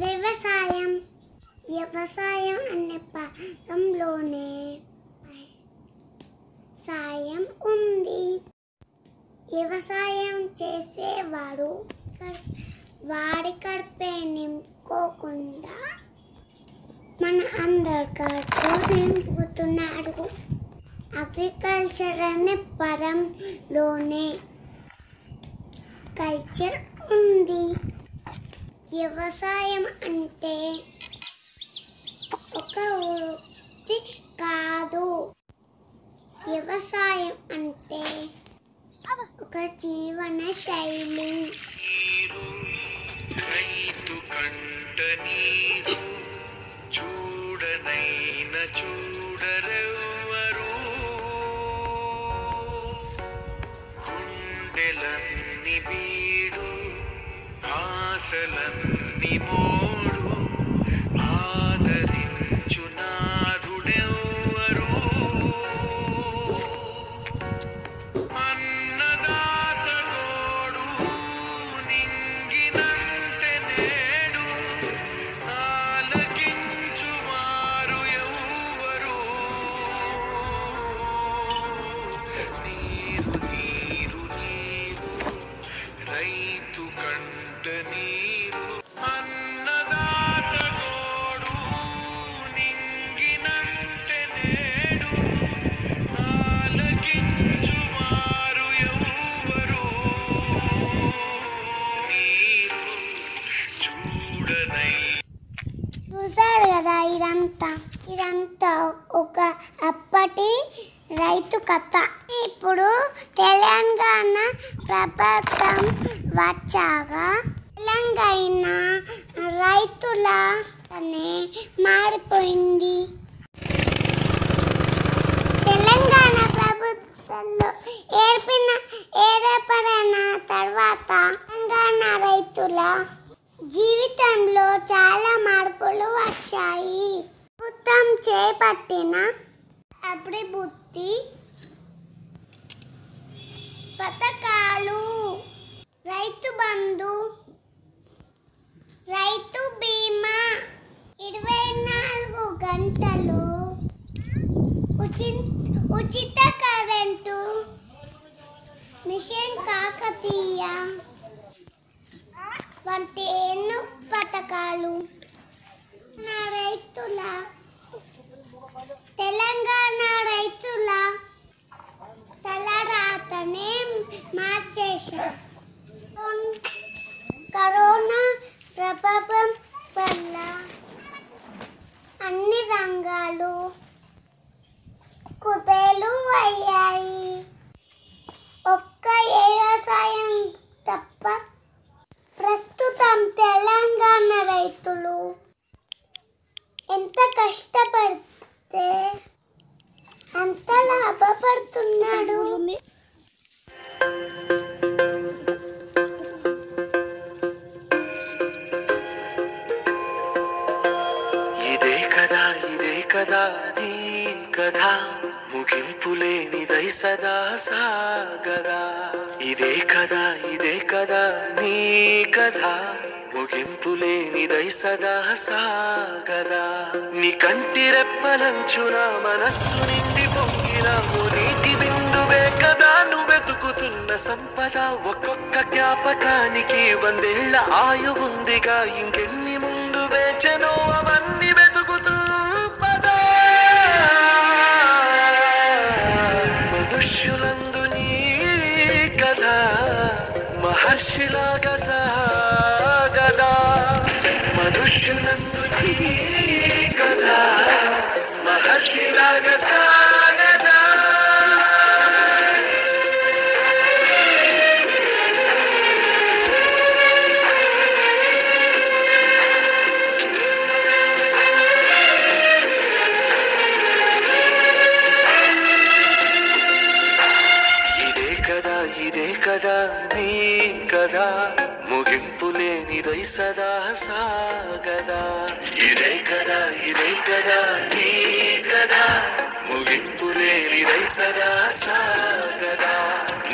వ్యవసాయం వ్యవసాయం అనే పదంలోనే సాయం ఉంది. వ్యవసాయం చేసేవాడు వాడి కడుపే నింపుకోకుండా మన అందరి కడుపు నింపుతున్నాడు. అగ్రికల్చర్ అనే పదంలోనే కల్చర్ ఉంది. వ్యవసాయం అంటే ఒక వృత్తి కాదు. వ్యవసాయం అంటే ఒక జీవన శైలి. రైతు కంట నీరు చూడనైన చూడరెవ్వరు selam ఒక అప్పటి రైతు కథ. ఇప్పుడు తెలంగాణ ప్రభుత్వం వచ్చాక తెలంగాణ రైతుల మారిపోయింది. తెలంగాణ ప్రభుత్వంలో ఏర్పిన ఏర్పడిన తర్వాత తెలంగాణ రైతుల జీవితంలో చాలా మార్పులు వచ్చాయి. ప్రభుత్వం చేపట్టిన అభివృద్ధి పథకాలు. రైతు బంధు రైతు బీమా ఇరవై నాలుగు గంటలు. ఉచిత ఉచిత కరెంటు మిషన్ కాకతీయ వంటి ఎన్నో పథకాలు. నా రైతుల తెలంగాణ రైతుల తలరాతనే మార్చేశారు. కరోనా ప్రభావం వల్ల అన్ని రంగాలు కుదేలు అయ్యాయి. ఇదే కదా ఇదే కదా నీ కథ. ముగింపు లేనిదై సదా సాగదా. ఇదే కదా ఇదే కదా నీ కథ. ముగింపు లేనిదై సదా సాగదా. నీ కంటి రెప్పలంచున మనస్సు నిండి పొంగిన నీటి బిందువే కదా నువ్వెతుకుతున్న సంపద. ఒక్కొక్క జ్ఞాపకానికి వందేళ్ళ ఆయు ఉందిగా ఇంకెన్ని ముందు వేచనో అవన్నీ తిరుగుతూ పదా. మనుష్యులందు నీ కథ మహర్షిలాగా సాగదా. మనుష్యులందు నీ కథ మహర్షిలాగా సాగదా నీ కదా ముగింపు లేనిదై సదా సాగదా. ఇదే కదా ఇదే కదా నీ కదా ముగింపు లేనిదై సదా సాగదా.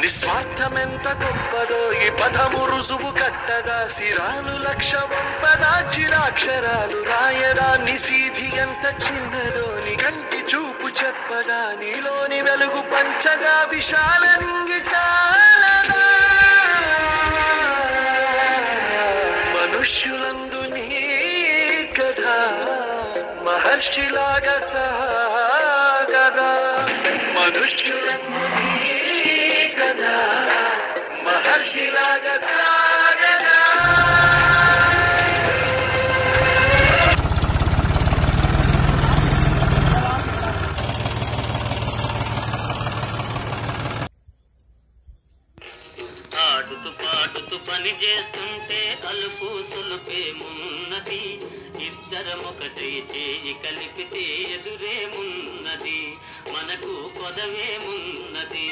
నిస్వార్థమెంత గొప్పదో ఈ పదము రుజువు కట్టదా. సిరాలు లక్ష వంపదా చిరాక్షరాలు రాయదా. నిసీధి ఎంత చిన్నదో నిఘంటి చూపు చెప్పగా నీలోని వెలుగు పంచగా విశాల నింగి చాలదా మనుష్యులందు నీ కథ మహర్షిలాగా సాగదా మనుష్యులందు నీ కథ మహర్షిలాగా సాగదా ఆడుతూ పాడుతూ పని చేస్తుంటే అలుపు సులుపేమున్నది ఇద్దరమొకటై చేయి కలిపితే ఎదురేమున్నది మనకు కొదవేమున్నది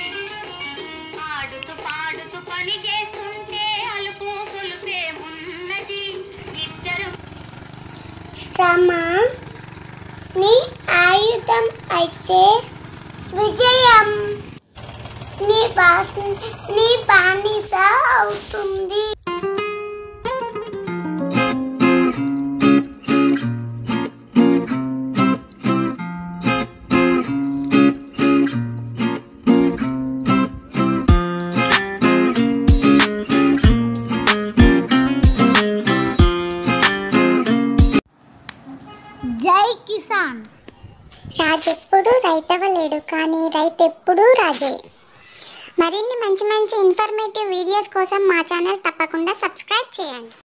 ఆడుతూ పాడుతూ పని చేస్తుంటే అలుపు సులుపేమున్నది ఇద్దరు శ్రమ నీ ఆయుధం అయితే విజయం. నీ బాస్ నీ బానిస అవుతుంది. జై కిసాన్. రాజెప్పుడు రైతవలేడు కానీ రైతు ఎప్పుడూ రాజే. మరిన్ని మంచి మంచి ఇన్ఫర్మేటివ్ వీడియోస్ కోసం మా ఛానల్ తప్పకుండా సబ్స్క్రైబ్ చేయండి.